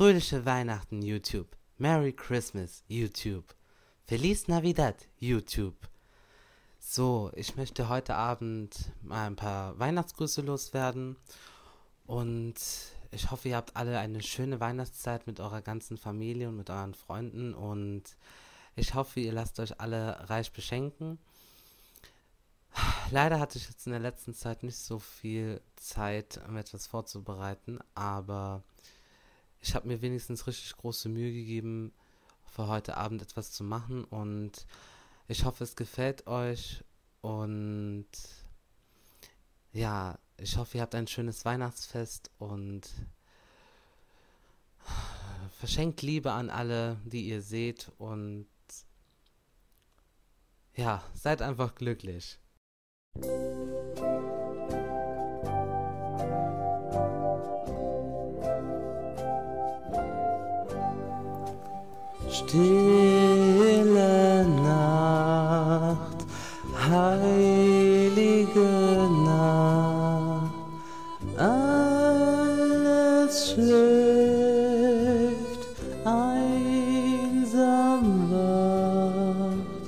Fröhliche Weihnachten, YouTube. Merry Christmas, YouTube. Feliz Navidad, YouTube. So, ich möchte heute Abend mal ein paar Weihnachtsgrüße loswerden. Und ich hoffe, ihr habt alle eine schöne Weihnachtszeit mit eurer ganzen Familie und mit euren Freunden. Und ich hoffe, ihr lasst euch alle reich beschenken. Leider hatte ich jetzt in der letzten Zeit nicht so viel Zeit, um etwas vorzubereiten, aber ich habe mir wenigstens richtig große Mühe gegeben, für heute Abend etwas zu machen und ich hoffe, es gefällt euch und ja, ich hoffe, ihr habt ein schönes Weihnachtsfest und verschenkt Liebe an alle, die ihr seht und ja, seid einfach glücklich. Stille Nacht, heilige Nacht, alles schläft, einsam wacht,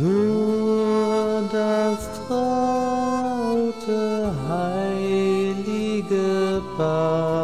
nur das traute heilige Paar.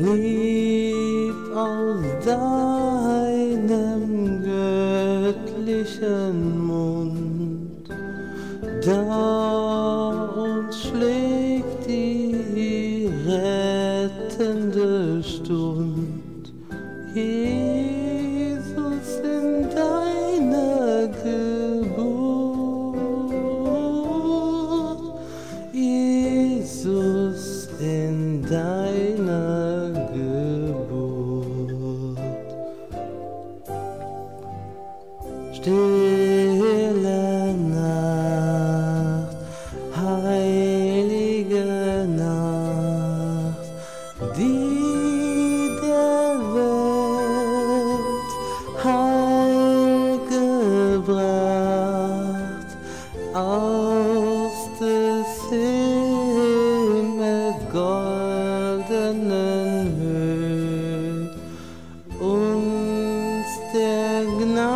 lieb aus deinem göttlichen Mund da uns schlägt die rettende Stund. Jesus in deiner Geburt, Jesus in deiner Stille Nacht, heilige Nacht, die der Welt Heil gebracht aus des Himmels goldenen Höhen uns der Gnade.